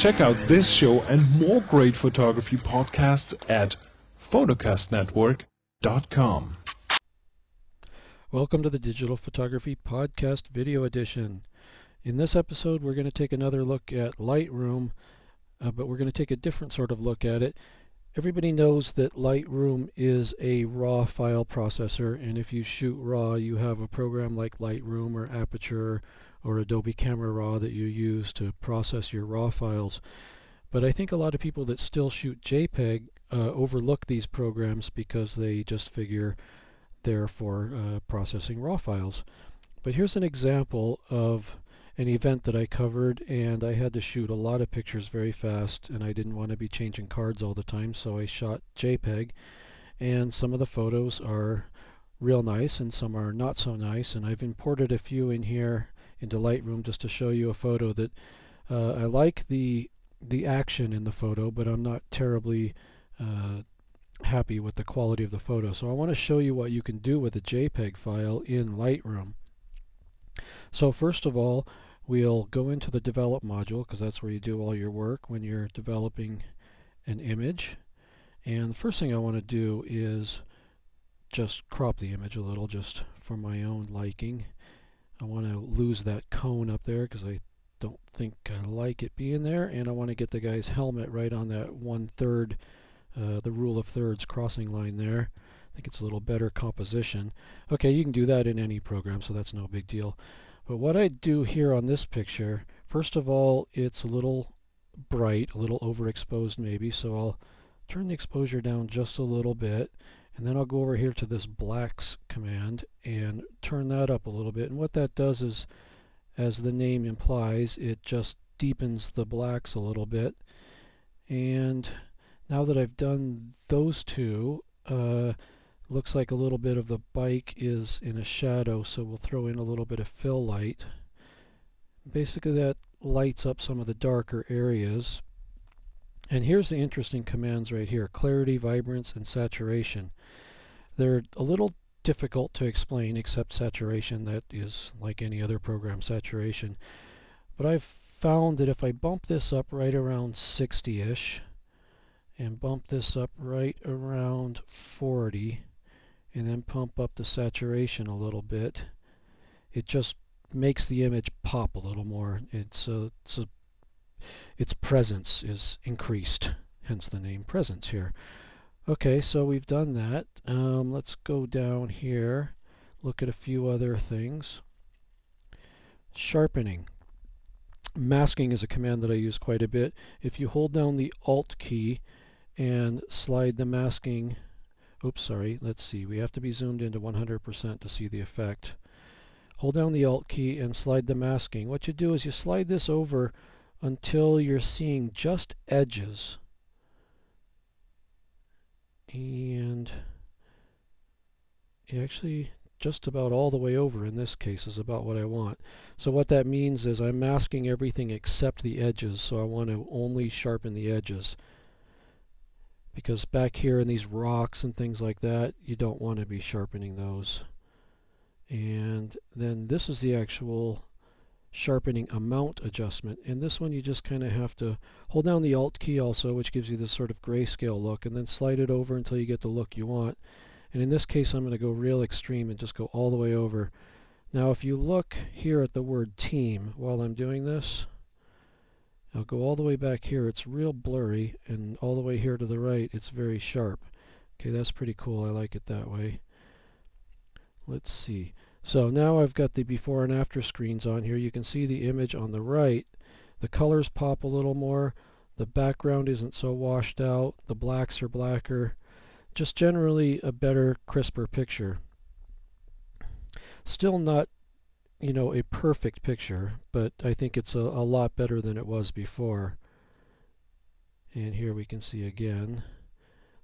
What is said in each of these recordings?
Check out this show and more great photography podcasts at photocastnetwork.com. Welcome to the Digital Photography Podcast Video Edition. In this episode, we're going to take another look at Lightroom, uh, but we're going to take a different sort of look at it. Everybody knows that Lightroom is a RAW file processor, and if you shoot RAW, you have a program like Lightroom or Aperture or Adobe Camera Raw that you use to process your RAW files. But I think a lot of people that still shoot JPEG uh, overlook these programs because they just figure they're for uh, processing RAW files. But here's an example of an event that I covered and I had to shoot a lot of pictures very fast and I didn't want to be changing cards all the time so I shot JPEG and some of the photos are real nice and some are not so nice and I've imported a few in here into Lightroom just to show you a photo that uh, I like the the action in the photo but I'm not terribly uh, happy with the quality of the photo. So I want to show you what you can do with a JPEG file in Lightroom. So first of all we'll go into the develop module because that's where you do all your work when you're developing an image. And the first thing I want to do is just crop the image a little just for my own liking I want to lose that cone up there because I don't think I like it being there and I want to get the guy's helmet right on that one-third uh, the rule of thirds crossing line there. I think it's a little better composition. Okay you can do that in any program so that's no big deal. But what I do here on this picture first of all it's a little bright a little overexposed maybe so I'll turn the exposure down just a little bit and then I'll go over here to this blacks command and turn that up a little bit. And what that does is, as the name implies, it just deepens the blacks a little bit. And now that I've done those two, uh, looks like a little bit of the bike is in a shadow, so we'll throw in a little bit of fill light. Basically that lights up some of the darker areas. And here's the interesting commands right here, clarity, vibrance, and saturation. They're a little difficult to explain except saturation, that is like any other program saturation. But I've found that if I bump this up right around 60-ish, and bump this up right around 40, and then pump up the saturation a little bit, it just makes the image pop a little more. It's a, it's a its presence is increased, hence the name presence here. Okay, so we've done that. Um, let's go down here, look at a few other things. Sharpening. Masking is a command that I use quite a bit. If you hold down the Alt key and slide the masking, oops, sorry, let's see, we have to be zoomed into 100% to see the effect. Hold down the Alt key and slide the masking. What you do is you slide this over until you're seeing just edges. And actually just about all the way over in this case is about what I want. So what that means is I'm masking everything except the edges so I want to only sharpen the edges. Because back here in these rocks and things like that you don't want to be sharpening those. And then this is the actual sharpening amount adjustment. In this one you just kind of have to hold down the Alt key also which gives you this sort of grayscale look and then slide it over until you get the look you want. And in this case I'm going to go real extreme and just go all the way over. Now if you look here at the word team while I'm doing this, I'll go all the way back here, it's real blurry, and all the way here to the right it's very sharp. Okay, that's pretty cool, I like it that way. Let's see. So now I've got the before and after screens on here. You can see the image on the right. The colors pop a little more. The background isn't so washed out. The blacks are blacker. Just generally a better, crisper picture. Still not, you know, a perfect picture, but I think it's a, a lot better than it was before. And here we can see again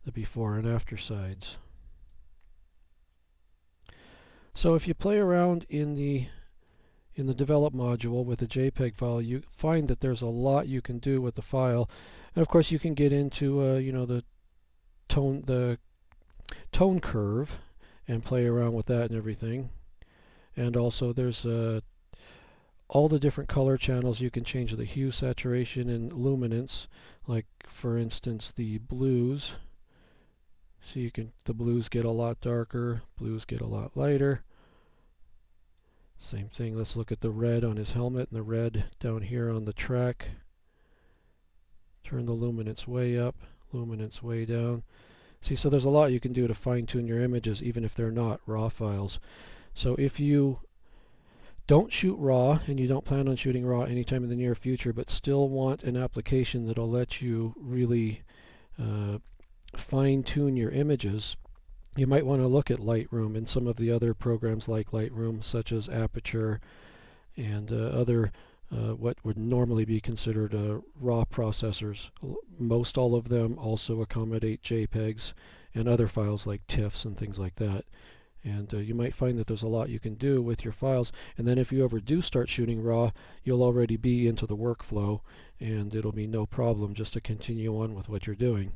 the before and after sides. So if you play around in the in the develop module with a JPEG file, you find that there's a lot you can do with the file. And of course you can get into uh, you know the tone the tone curve and play around with that and everything. And also there's uh, all the different color channels you can change the hue, saturation, and luminance like for instance the blues so you can the blues get a lot darker blues get a lot lighter. Same thing let's look at the red on his helmet and the red down here on the track. Turn the luminance way up luminance way down. See so there's a lot you can do to fine-tune your images even if they're not raw files. So if you don't shoot raw and you don't plan on shooting raw anytime in the near future but still want an application that'll let you really uh, fine-tune your images you might want to look at Lightroom and some of the other programs like Lightroom such as Aperture and uh, other uh, what would normally be considered uh, raw processors. Most all of them also accommodate JPEGs and other files like TIFFs and things like that and uh, you might find that there's a lot you can do with your files and then if you ever do start shooting raw you'll already be into the workflow and it'll be no problem just to continue on with what you're doing.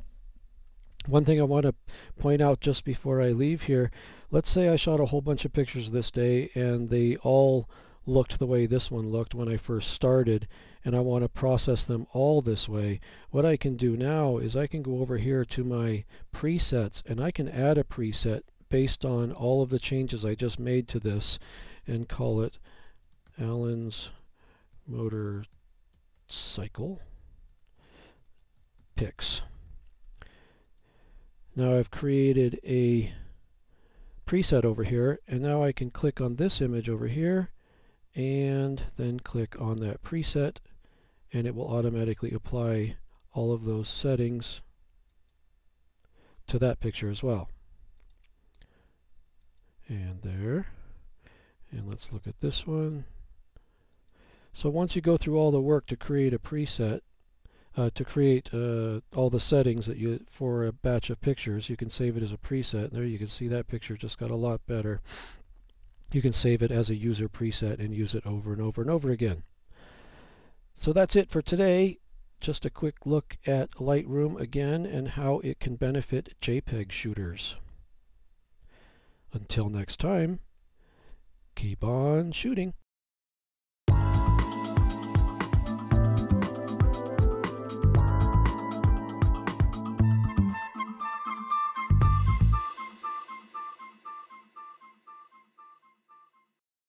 One thing I want to point out just before I leave here, let's say I shot a whole bunch of pictures this day and they all looked the way this one looked when I first started and I want to process them all this way. What I can do now is I can go over here to my presets and I can add a preset based on all of the changes I just made to this and call it Allen's motor cycle pics. Now I've created a preset over here and now I can click on this image over here and then click on that preset and it will automatically apply all of those settings to that picture as well. And there and let's look at this one. So once you go through all the work to create a preset uh, to create uh, all the settings that you for a batch of pictures you can save it as a preset. There you can see that picture just got a lot better. You can save it as a user preset and use it over and over and over again. So that's it for today. Just a quick look at Lightroom again and how it can benefit JPEG shooters. Until next time, keep on shooting.